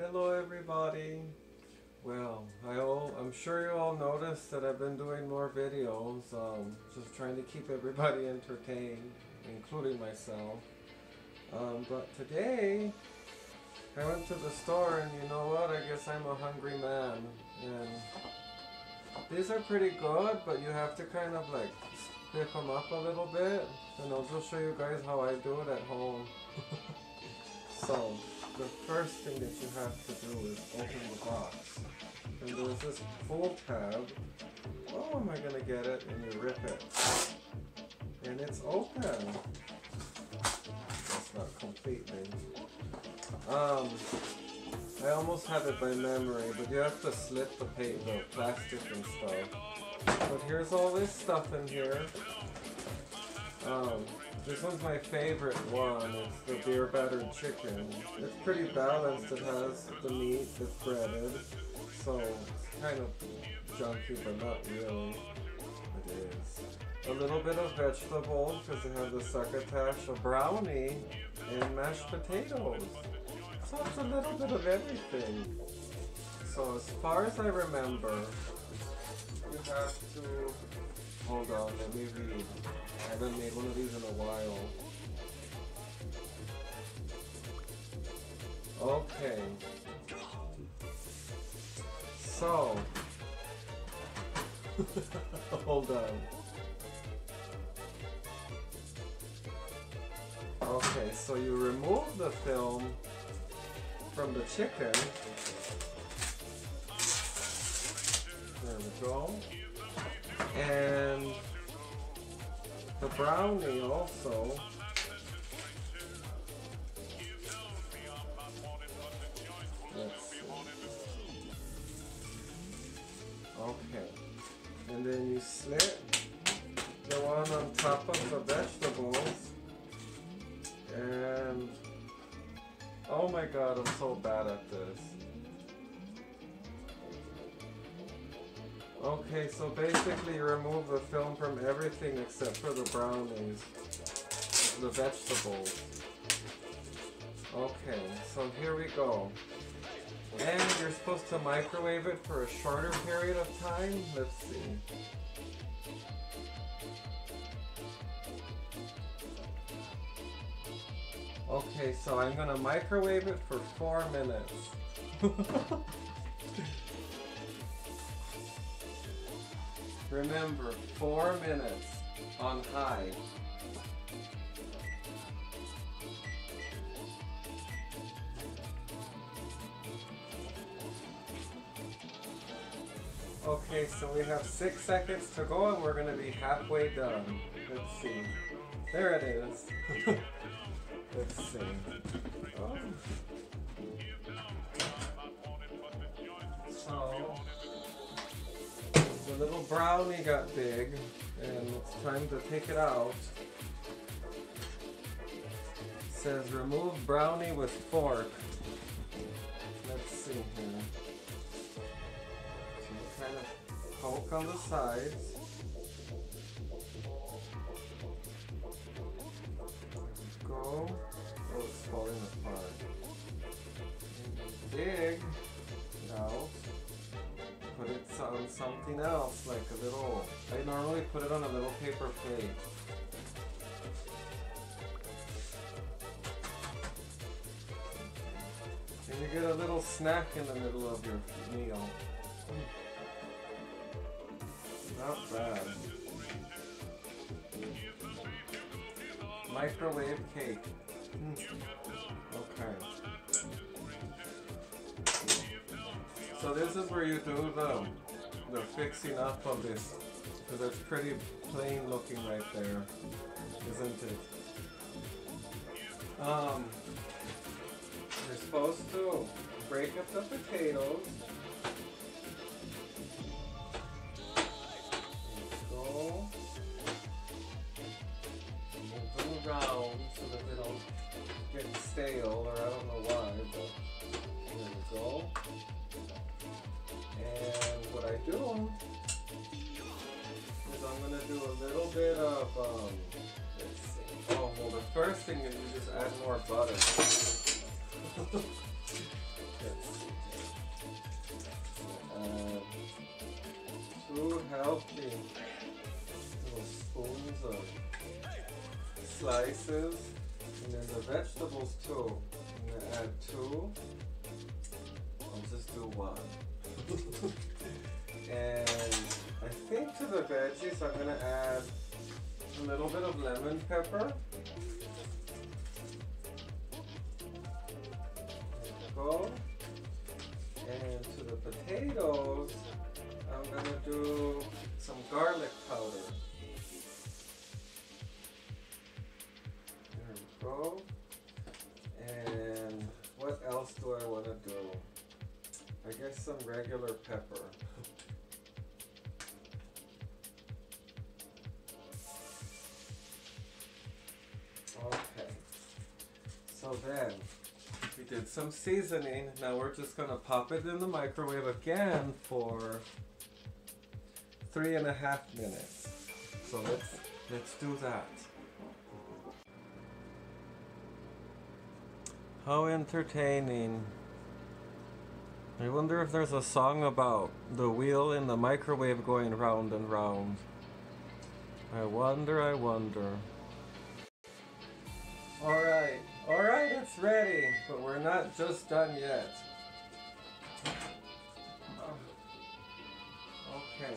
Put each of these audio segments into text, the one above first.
Hello everybody. Well, I all, I'm sure you all noticed that I've been doing more videos, um, just trying to keep everybody entertained, including myself. Um, but today, I went to the store and you know what, I guess I'm a hungry man. And these are pretty good, but you have to kind of like pick them up a little bit. And I'll just show you guys how I do it at home. so, the first thing that you have to do is open the box. And there's this pull tab. Oh, am I gonna get it? And you rip it. And it's open. That's not completely. Um, I almost have it by memory, but you have to slip the, paper, the plastic and stuff. But here's all this stuff in here. Um, this one's my favorite one. It's the beer battered chicken. It's pretty balanced. It has the meat that's breaded, so it's kind of junky, but not really. It is. A little bit of vegetable, because they have the succotash, a brownie, and mashed potatoes. So it's a little bit of everything. So as far as I remember, you have to hold on, let me read. I haven't made one of these in a while. Okay. So hold on. Okay, so you remove the film from the chicken. There we go. And the brownie also. Okay. And then you slit the one on top of the vegetables. And oh my god, I'm so bad at this. Okay, so basically you remove the film from everything except for the brownies, the vegetables. Okay, so here we go. And you're supposed to microwave it for a shorter period of time. Let's see. Okay, so I'm gonna microwave it for four minutes. Remember, four minutes on high. Okay, so we have six seconds to go and we're gonna be halfway done. Let's see. There it is. Let's see. Oh. Little brownie got big, and it's time to take it out. It says remove brownie with fork. Let's see here. So kind of poke on the sides. Something else, like a little, I normally put it on a little paper plate. And you get a little snack in the middle of your meal. Not bad. Microwave cake. Okay. So this is where you do the, the fixing up of this. Because it's pretty plain looking right there, isn't it? Um, you're supposed to break up the potatoes. Go. Move them around so that they don't get stale, or do a little bit of um. Oh well, the first thing is you just add more butter. uh, two healthy little spoons of slices, and then the vegetables too. I'm gonna add two. I'll just do one. and I think to the veggies I'm gonna add a little bit of lemon pepper. Go. And to the potatoes, I'm gonna do some garlic powder. There we go. And what else do I want to do? I guess some regular pepper. So then, we did some seasoning. Now we're just gonna pop it in the microwave again for three and a half minutes. So let's let's do that. How entertaining. I wonder if there's a song about the wheel in the microwave going round and round. I wonder, I wonder. Alright, alright, it's ready, but we're not just done yet. Okay.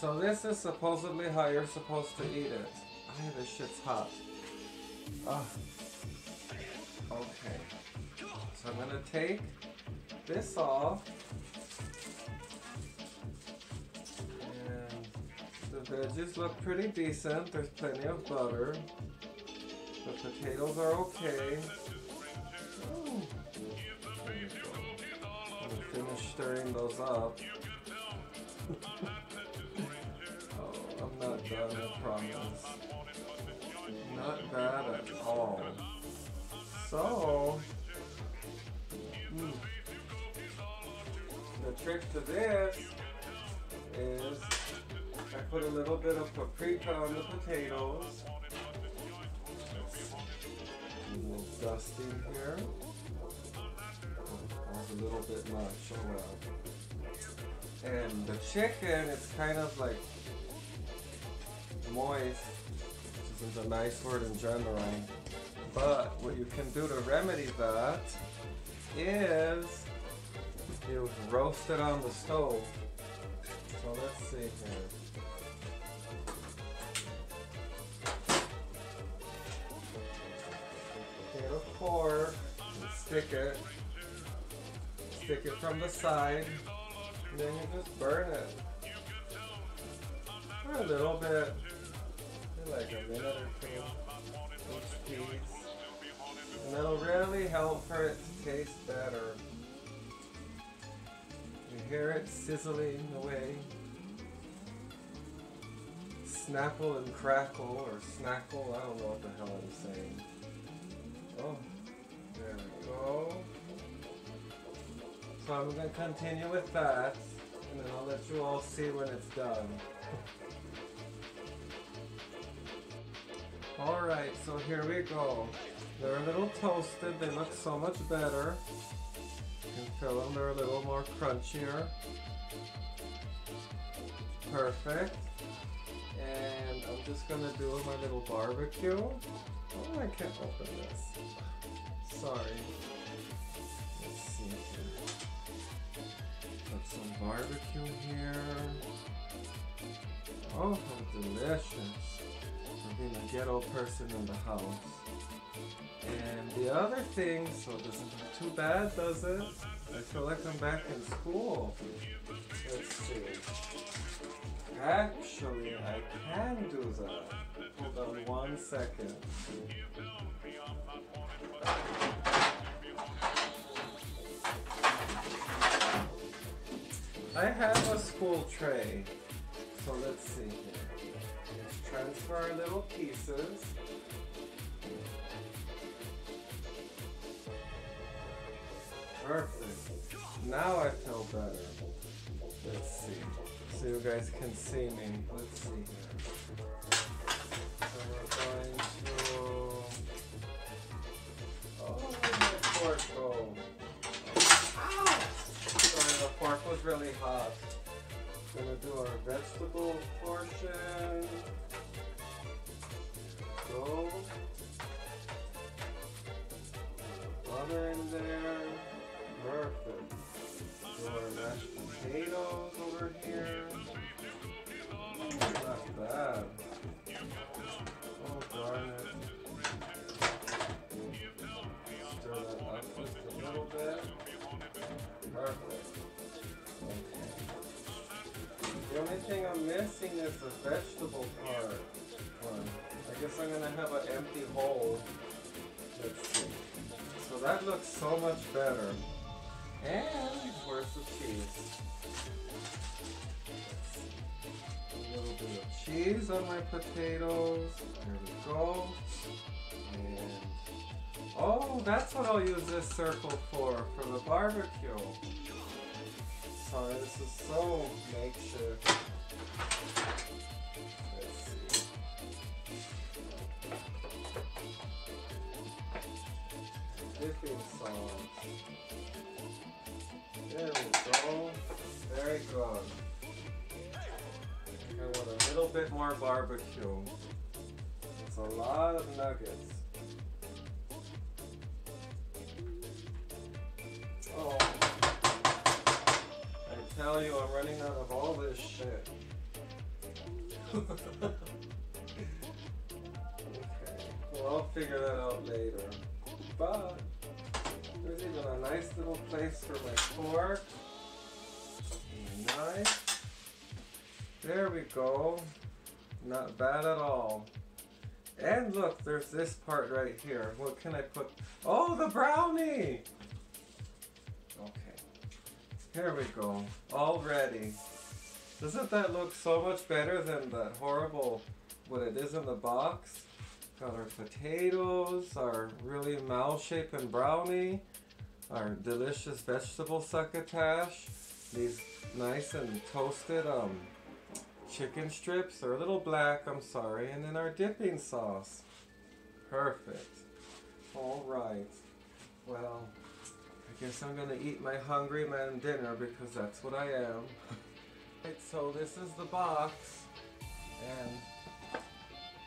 So this is supposedly how you're supposed to eat it. Ah, this shit's hot. Ah. Okay. So I'm gonna take this off. And the veggies look pretty decent. There's plenty of butter. The potatoes are okay. Oh. I'm gonna finish stirring those up. oh, I'm not done, I promise. Not bad at all. So, hmm, the trick to this is I put a little bit of paprika on the potatoes. Dusting here. That was a little bit much, oh well. And the chicken, it's kind of like moist, which isn't a nice word in general. But what you can do to remedy that is you roast it on the stove. So let's see here. And stick it. Stick it from the side. And then you just burn it. For a little bit. Like a minute or two. Each piece. And that'll really help for it to taste better. You hear it sizzling away. Snapple and crackle, or snackle, I don't know what the hell I'm saying. Oh, go. So I'm going to continue with that, and then I'll let you all see when it's done. Alright, so here we go. They're a little toasted, they look so much better. You can feel them, they're a little more crunchier. Perfect. And I'm just gonna do my little barbecue. Oh, I can't open this. Sorry. Let's see here. Put some barbecue here. Oh, how delicious. For being a ghetto person in the house. And the other thing, so it doesn't look too bad, does it? I feel like I'm back in school. Let's see. Actually, I can do that. Hold on one second. I have a school tray. So let's see here. Let's transfer our little pieces. Perfect. Now I feel better. Let's see. So you guys can see me. Let's see here. So we're going to. Really hot. Gonna do our vegetable portion. Go. Butter in there. Perfect. Do our mashed potatoes over here. Not bad. Only thing I'm missing is the vegetable part. I guess I'm gonna have an empty hole. Let's see. So that looks so much better. And where's the cheese? A little bit of cheese on my potatoes. There we go. And oh, that's what I'll use this circle for, for the barbecue. Sorry, this is so makeshift. Let's. There we go. Very good. I want a little bit more barbecue. It's a lot of nuggets. Tell you, I'm running out of all this shit. okay. Well, I'll figure that out later. But there's even a nice little place for my fork. Nice. There we go. Not bad at all. And look, there's this part right here. What can I put? Oh, the brownie! Here we go. All ready. Doesn't that look so much better than that horrible, what it is in the box? Got our potatoes, our really mouth-shaping brownie, our delicious vegetable succotash, these nice and toasted um, chicken strips. They're a little black, I'm sorry. And then our dipping sauce. Perfect. All right. Well, I guess I'm gonna eat my hungry man dinner because that's what I am. right, so this is the box, and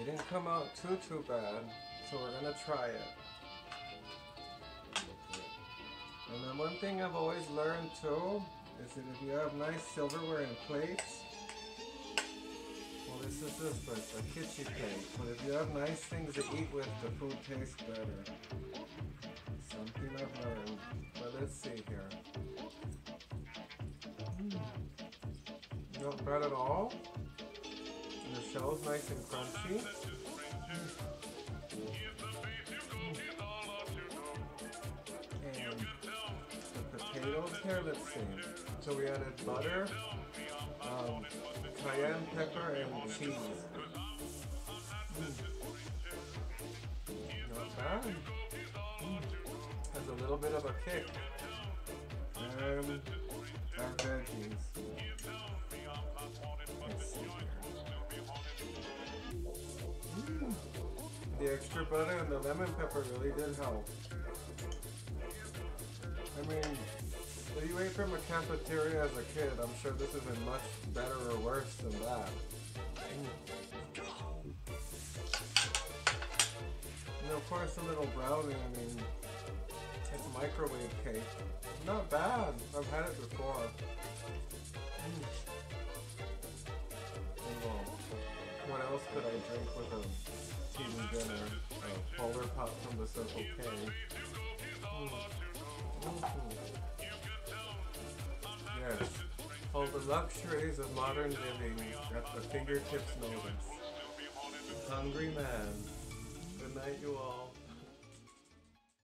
it didn't come out too too bad. So we're gonna try it. And then one thing I've always learned too is that if you have nice silverware and plates, well this is just a, a kitschy plate, but if you have nice things to eat with, the food tastes better. Something I've learned. But let's see here. Mm. Not bad at all. And the shell's nice and crunchy. And the potatoes here, let's see. So we added butter, um, cayenne pepper, and cheese. Mm. Not bad. Mm. Has a little bit of a kick. And our veggies. Here. Mm. The extra butter and the lemon pepper really did help. I mean, if you ate from a cafeteria as a kid, I'm sure this isn't much better or worse than that. And course, a little brownie, I mean, it's microwave cake. Not bad. I've had it before. Mm. What else could I drink with a TV dinner? A polar pop from the Circle K. Mm. Mhm. Yes. All the luxuries of modern living at the fingertips notice. Hungry man. Night, you all.